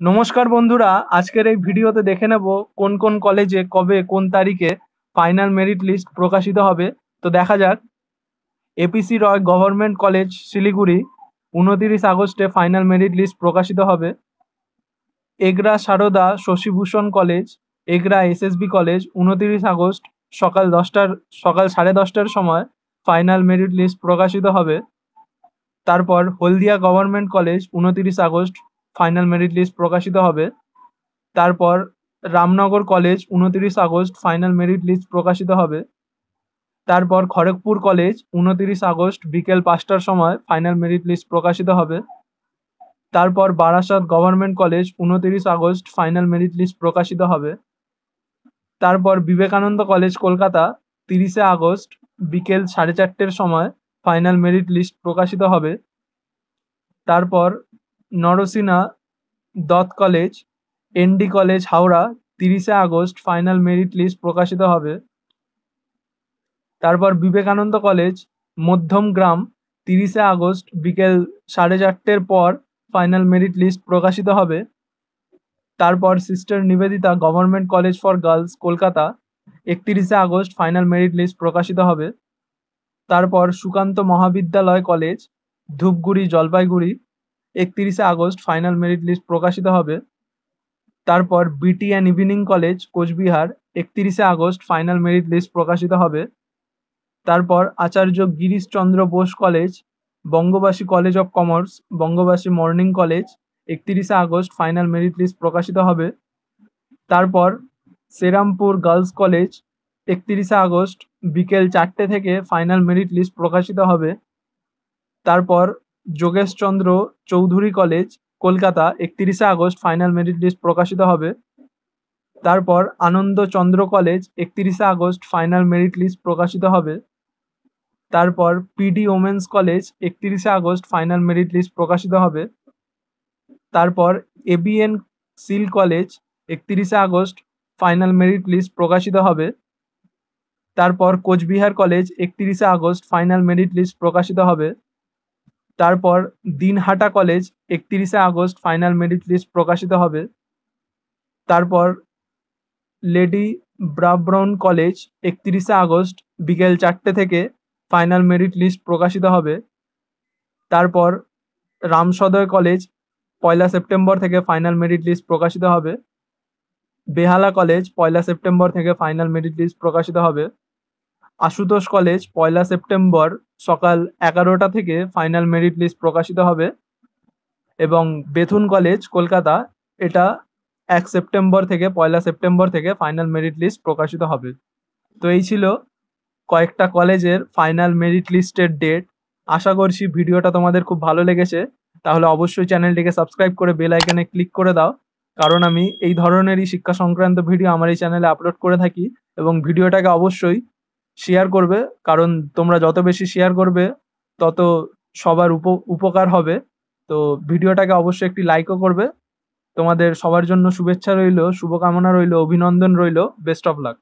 নমস্কার বন্ধুরা, আজকের এই ভিডিওতে দেখে নেব কোন কোন কলেজে কবে, কোন তারিখে ফাইনাল মেরিট লিস্ট প্রকাশিত হবে। তো দেখা যাক। APC Roy government college Siliguri, উনতিরিশ আগস্টে ফাইনাল মেরিট লিস্ট প্রকাশিত হবে। Egra Sarada Sashibhusan college Egra SSB college উনতিরিশ আগস্ট সকাল দশটার, সকাল সাড়ে দশটার সময় ফাইনাল মেরিট লিস্ট প্রকাশিত হবে। তারপর হলদিয়া গভর্নমেন্ট কলেজ উনতিরিশ আগস্ট ফাইনাল মেরিট লিস্ট প্রকাশিত হবে। তারপর রামনগর কলেজ উনতিরিশ আগস্ট ফাইনাল মেরিট লিস্ট প্রকাশিত হবে। তারপর খড়গপুর কলেজ উনতিরিশ আগস্ট বিকেল পাঁচটার সময় ফাইনাল মেরিট লিস্ট প্রকাশিত হবে। তারপর বারাসাত গভর্নমেন্ট কলেজ উনতিরিশ আগস্ট ফাইনাল মেরিট লিস্ট প্রকাশিত হবে। তারপর বিবেকানন্দ কলেজ কলকাতা তিরিশে আগস্ট বিকেল সাড়ে চারটের সময় ফাইনাল মেরিট লিস্ট প্রকাশিত হবে। তারপর Narasinha Dutta college ND college, Howrah, তিরিশে আগস্ট ফাইনাল মেরিট লিস্ট প্রকাশিত হবে। তারপর বিবেকানন্দ কলেজ, মধ্যম গ্রাম, তিরিশে আগস্ট বিকেল সাড়ে চারটের পর ফাইনাল মেরিট লিস্ট প্রকাশিত হবে। তারপর sister Nivedita government college for girls, Kolkata, একত্রিশে আগস্ট ফাইনাল মেরিট লিস্ট প্রকাশিত হবে। তারপর সুকান্ত মহাবিদ্যালয় কলেজ, ধূপগুড়ি, জলপাইগুড়ি একত্রিশে আগস্ট ফাইনাল মেরিট লিস্ট প্রকাশিত হবে। তারপর বিটি অ্যান্ড ইভিনিং কলেজ কোচবিহার, একত্রিশে আগস্ট ফাইনাল মেরিট লিস্ট প্রকাশিত হবে। তারপর Acharya Girishchandra Bose college Bangabasi college of commerce Bangabasi morning college একত্রিশে আগস্ট ফাইনাল মেরিট লিস্ট প্রকাশিত হবে। তারপর শ্রীরামপুর গার্লস কলেজ একত্রিশে আগস্ট বিকেল চারটে থেকে ফাইনাল মেরিট লিস্ট প্রকাশিত হবে। তারপর যোগেশচন্দ্র চৌধুরী কলেজ, কলকাতা, একত্রিশে আগস্ট ফাইনাল মেরিট লিস্ট প্রকাশিত হবে। তারপর আনন্দচন্দ্র কলেজ, একত্রিশে আগস্ট ফাইনাল মেরিট লিস্ট প্রকাশিত হবে। তারপর পিডি ওমেন্স কলেজ, একত্রিশে আগস্ট ফাইনাল মেরিট লিস্ট প্রকাশিত হবে। তারপর এবিএন সিল কলেজ, একত্রিশে আগস্ট ফাইনাল মেরিট লিস্ট প্রকাশিত হবে। তারপর কোচবিহার কলেজ, একত্রিশে আগস্ট ফাইনাল মেরিট লিস্ট প্রকাশিত হবে। তারপর দিনহাটা কলেজ একত্রিশে আগস্ট ফাইনাল মেরিট লিস্ট প্রকাশিত হবে। তারপর লেডি ব্রাব্রাউন কলেজ একত্রিশে আগস্ট বিকেল চারটে থেকে ফাইনাল মেরিট লিস্ট প্রকাশিত হবে। তারপর রামসদয় কলেজ পয়লা সেপ্টেম্বর থেকে ফাইনাল মেরিট লিস্ট প্রকাশিত হবে। বেহালা কলেজ পয়লা সেপ্টেম্বর থেকে ফাইনাল মেরিট লিস্ট প্রকাশিত হবে। আশুতোষ কলেজ পয়লা সেপ্টেম্বর সকাল এগারোটা থেকে ফাইনাল মেরিট লিস্ট প্রকাশিত হবে এবং বেথুন কলেজ, কলকাতা, এটা এক সেপ্টেম্বর থেকে পয়লা সেপ্টেম্বর থেকে ফাইনাল মেরিট লিস্ট প্রকাশিত হবে। তো এই ছিল কয়েকটা কলেজের ফাইনাল মেরিট লিস্টের ডেট। আশা করছি ভিডিওটা তোমাদের খুব ভালো লেগেছে। তাহলে অবশ্যই চ্যানেলটিকে সাবস্ক্রাইব করে বেল আইকনে ক্লিক করে দাও। কারণ আমি এই ধরনেরই শিক্ষা সংক্রান্ত ভিডিও আমার এই চ্যানেলে আপলোড করে থাকি এবং ভিডিওটাকে অবশ্যই শেয়ার করবে, কারণ তোমরা যত বেশি শেয়ার করবে, তত সবার উপ, উপকার হবে। তো ভিডিওটাকে অবশ্যই একটি লাইকও করবে। তোমাদের সবার জন্য শুভেচ্ছা রইল, শুভকামনা রইল, অভিনন্দন রইল বেস্ট অফ লাক